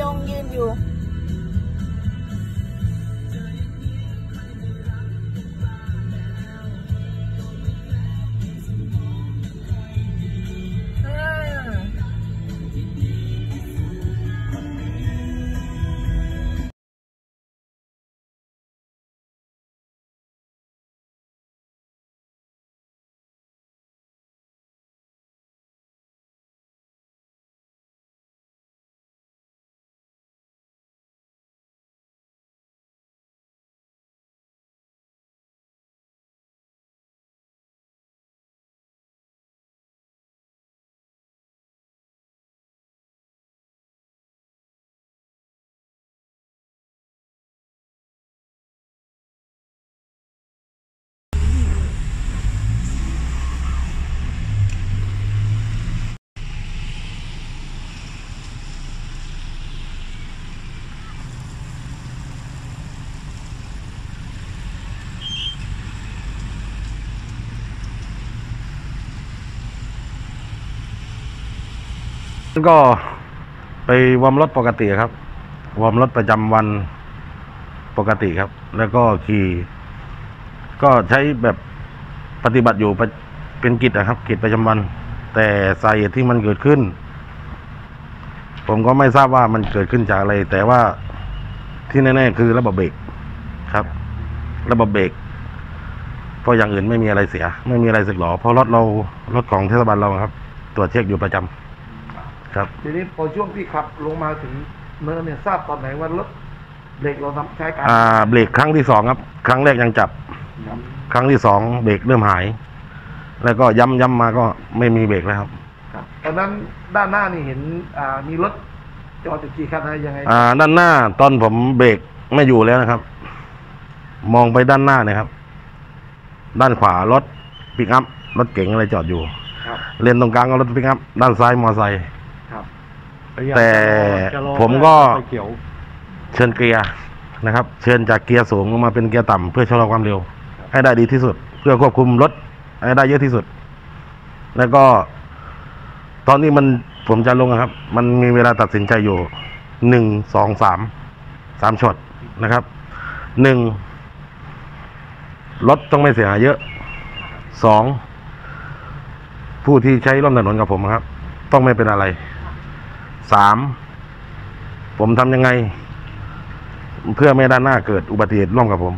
ยงยื ก็ไปวอร์มรถปกติครับวอร์มรถประจำวันปกติครับ แล้วก็ขี่ ก็ใช้แบบปฏิบัติอยู่เป็นกิจนะครับ กิจประจำวัน แต่สาเหตุที่มันเกิดขึ้น ผมก็ไม่ทราบว่ามันเกิดขึ้นจากอะไร แต่ว่าที่แน่ๆคือระบบเบรกครับ ระบบเบรกเพราะอย่างอื่นไม่มีอะไรเสีย ไม่มีอะไรสึกหรอเพราะรถเรารถของเทศบาลเราครับ ตรวจเช็คอยู่ประจำ ครับ ทีนี้พอช่วงที่ขับลงมาถึงเนินเนี่ยทราบตอนไหนว่ารถเบรกเราทำใช้การอ่าเบรกครั้งที่สองครับ ครั้งแรกยังจับ ครับครั้งที่สองเบรกเริ่มหาย แล้วก็ย้ำย้ำมาก็ไม่มีเบรกแล้วครับ ครับตอนนั้นด้านหน้านี่เห็นอ่ามีรถจอดอยู่กี่คันอะไรยังไงอ่า ด้านหน้าตอนผมเบรกไม่อยู่แล้วนะครับ มองไปด้านหน้าเนะครับ ด้านขวารถปิกอัพรถเก๋งอะไรจอดอยู่ ครับ เลนตรงกลางก็รถปิกอัพด้านซ้ายมอไซค์ครับ แต่ผมก็เขียวเชิญเกียร์นะครับ เชิญจากเกียร์สูงลงมาเป็นเกียร์ต่ำเพื่อชะลอความเร็ว ให้ได้ดีที่สุด เพื่อควบคุมรถให้ได้เยอะที่สุด แล้วก็ ตอนนี้มันผมจะลงอะครับ มันมีเวลาตัดสินใจอยู่หนึ่งสองสามสามช็อตนะครับหนึ่งรถต้องไม่เสียหายเยอะสองผู้ที่ใช้ร่วมถนนกับผมครับ ต้องไม่เป็นอะไร สามผมทำยังไง เพื่อไม่ให้ด้านหน้าเกิดอุบัติเหตุร่วมกับผม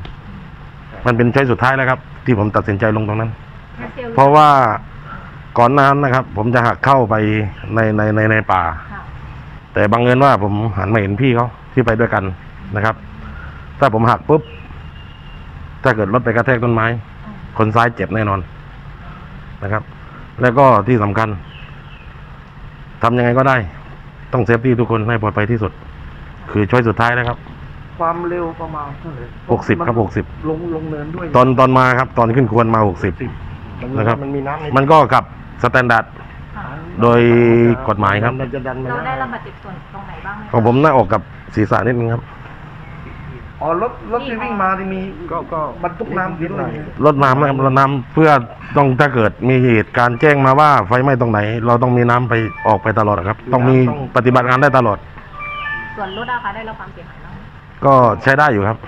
มันเป็นช้อยสุดท้ายแล้วครับ ที่ผมตัดสินใจลงตรงนั้น เพราะว่าก่อนหนานั้นนะครับ ผมจะหักเข้าไปในในในในป่าค่ะแต่บังเอิญว่าผมหันมาเห็นพี่เขาที่ไปด้วยกันนะครับ ถ้าผมหักปุ๊บ ถ้าเกิดรถไปกระแทกต้นไม้ คนซ้ายเจ็บแน่นอนนะครับ แล้วก็ที่สำคัญทำยังไงก็ได้ ต้อง safety ทุกคนให้ปลอดภัยที่สุด คือ choice สุดท้ายนะครับ ความเร็วประมาณเท่าไหร่หกสิบครับหกสิบ ลงลงเนินด้วยตอนตอนมาครับ ตอนขึ้นควนมาหกสิบ นะครับมันมีน้ำในมันก็ขับ standard ค่ะโดยกฎหมายครับ มันจะดันมาเราได้รับบาดเจ็บส่วนตรงไหนบ้างไหมคะของผมหน้าอกกับศีรษะนิดนึงครับ อ๋อรถรถที่วิ่งมาที่มีก็ก็บรรทุกน้ำอยู่ด้วยรถน้ำนะครับรถน้ำเพื่อต้องถ้าเกิดมีเหตุการณ์แจ้งมาว่าไฟไหม้ตรงไหน เราต้องมีน้ำไปออกไปตลอดครับ ต้องมีปฏิบัติงานได้ตลอด ส่วนรถอะคะได้รับความเสียหายบ้างไหมก็ใช้ได้อยู่ครับ